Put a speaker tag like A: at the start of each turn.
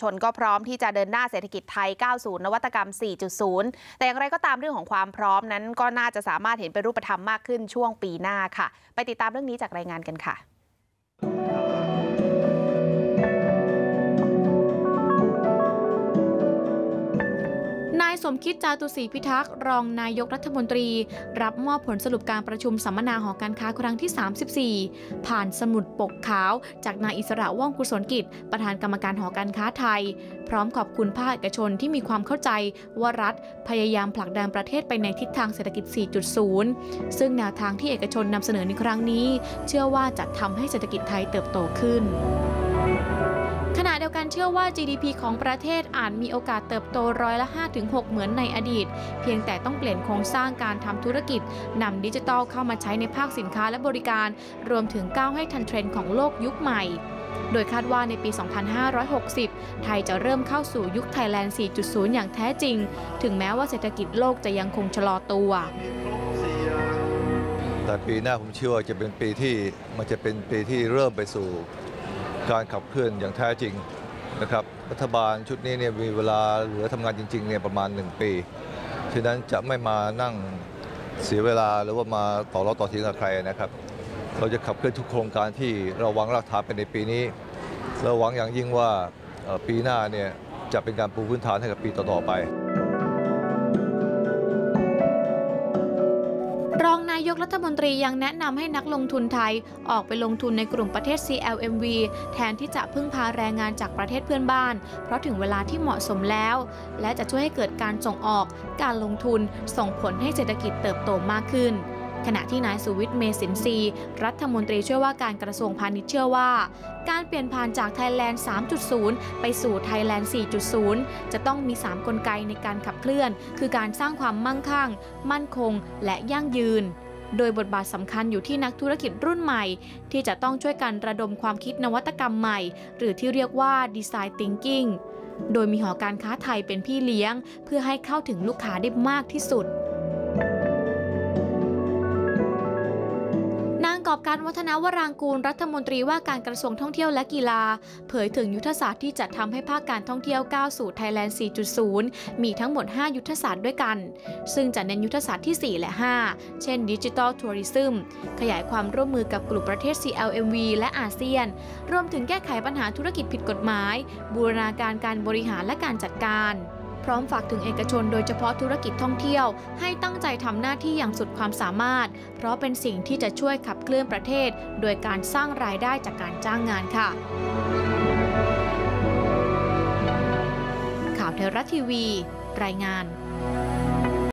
A: ชนก็พร้อมที่จะเดินหน้าเศรษฐกิจไทยก้าวสู่นวัตกรรม 4.0 แต่อย่างไรก็ตามเรื่องของความพร้อมนั้น ก็น่าจะสามารถเห็นเป็นรูปธรรมมากขึ้นช่วงปีหน้าค่ะ ไปติดตามเรื่องนี้จากรายงานกันค่ะ
B: นายสมคิดจาตุศรีพิทักษ์รองนายกรัฐมนตรี รับมอบผลสรุปการประชุมสัมมนาหอการค้าครั้งที่ 34 ผ่านสมุดปกขาว จากนายอิสระว่องกุศลกิจ ประธานกรรมการหอการค้าไทย พร้อมขอบคุณภาคเอกชนที่มีความเข้าใจว่ารัฐพยายามผลักดันประเทศไปในทิศทางเศรษฐกิจ 4.0 ซึ่งแนวทางที่เอกชนนำเสนอในครั้งนี้ เชื่อว่าจะทำให้เศรษฐกิจไทยเติบโตขึ้น เชื่อว่า GDP ของประเทศอาจมีโอกาสเติบโตร้อยละ 5-6 เหมือนในอดีต เพียงแต่ต้องเปลี่ยนโครงสร้างการทำธุรกิจนำดิจิทัลเข้ามาใช้ในภาคสินค้าและบริการ รวมถึงก้าวให้ทันเทรนด์ของโลกยุคใหม่ โดยคาดว่าในปี 2560 ไทยจะเริ่มเข้าสู่ยุคไทยแลนด์ 4.0 อย่างแท้จริง ถึงแม้ว่าเศรษฐกิจโลกจะยังคงชะลอตัว
C: แต่ปีหน้าผมเชื่อว่าจะเป็นปีที่มันจะเป็นปีที่เริ่มไปสู่การขับเคลื่อนอย่างแท้จริง นะครับรัฐบาลชุดนี้เนี่ยมีเวลาเหลือทำงานจริงๆเนี่ยประมาณ 1 ปีฉะนั้นจะไม่มานั่งเสียเวลาหรือว่ามาต่อรอต่อทีกับใครนะครับ เราจะขับเคลื่อนทุกโครงการที่เราหวังรักฐานไปในปีนี้เราหวังอย่างยิ่งว่าปีหน้าเนี่ยจะเป็นการปูพื้นฐานให้กับปีต่อๆไปา
B: ยกรัฐมนตรียังแนะนำให้นักลงทุนไทย ออกไปลงทุนในกลุ่มประเทศ CLMV แทนที่จะพึ่งพาแรงงานจากประเทศเพื่อนบ้าน เพราะถึงเวลาที่เหมาะสมแล้ว และจะช่วยให้เกิดการส่งออก การลงทุน ส่งผลให้เศรษฐกิจเติบโตมากขึ้นขณะที่นายสุวิทย์เมสินทรีรัฐมนตรีช่วยว่าการกระทรวงพาณิชย์เชื่อว่า การเปลี่ยนผ่านจากไทยแลนด์ 3.0 ไปสู่ไทยแลนด์ 4.0 จะต้องมี 3 กลไกในการขับเคลื่อน คือการสร้างความมั่งคั่ง มั่นคง และยั่งยืน โดยบทบาทสำคัญอยู่ที่นักธุรกิจรุ่นใหม่ ที่จะต้องช่วยกันระดมความคิดนวัตกรรมใหม่ หรือที่เรียกว่าดีไซน์ทิงกิ้งโดยมีหอการค้าไทยเป็นพี่เลี้ยง เพื่อให้เข้าถึงลูกค้าได้มากที่สุด อบการวัฒนวรางกูลรัฐมนตรีว่าการกระทรวงท่องเที่ยวและกีฬา เผยถึงยุทธศาสตร์ที่จะทำให้ภาคการท่องเที่ยวก้าวสู่ไทยแลนด์ 4.0 มีทั้งหมด 5 ยุทธศาสตร์ด้วยกัน ซึ่งจะเน้นยุทธศาสตร์ที่ 4 และ 5 เช่นดิจิทัลทัวริซึมขยายความร่วมมือกับกลุ่มประเทศ CLMV และอาเซียน รวมถึงแก้ไขปัญหาธุรกิจผิดกฎหมาย บูรณาการการบริหารและการจัดการ พร้อมฝากถึงเอกชนโดยเฉพาะธุรกิจท่องเที่ยว ให้ตั้งใจทำหน้าที่อย่างสุดความสามารถ เพราะเป็นสิ่งที่จะช่วยขับเคลื่อนประเทศ โดยการสร้างรายได้จากการจ้างงานค่ะ ข่าวเทรัฐทีวี รายงาน